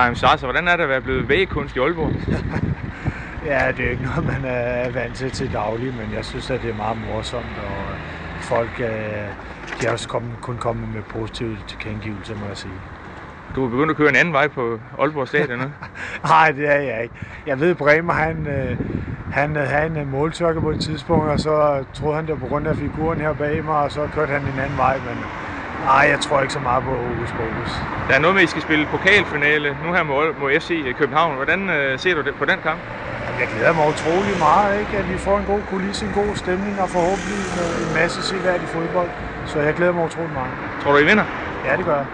Karim Sasser, hvordan er det at være blevet vægkunst i Aalborg? Ja, det er ikke noget, man er vant til til daglig, men jeg synes, at det er meget morsomt, og folk øh, de har også kommet, kun kommet med positive tilkendegivelser, må jeg sige. Du er begyndt at køre en anden vej på Aalborg Stadion nu. Nej, det er jeg ikke. Jeg ved, Bremer, han, øh, han havde en øh, måltørke på et tidspunkt, og så troede han, det var på grund af figuren her bag mig, og så kørte han en anden vej, men nej, jeg tror ikke så meget på Aarhus Bogus. Der er noget med, at I skal spille pokalfinale nu her mod, mod FC København. Hvordan øh, ser du det på den kamp? Jeg glæder mig utrolig meget, ikke? at vi får en god kulisse, en god stemning og forhåbentlig en masse seværdig fodbold. Så jeg glæder mig utrolig meget. Tror du, I vinder? Ja, det gør jeg.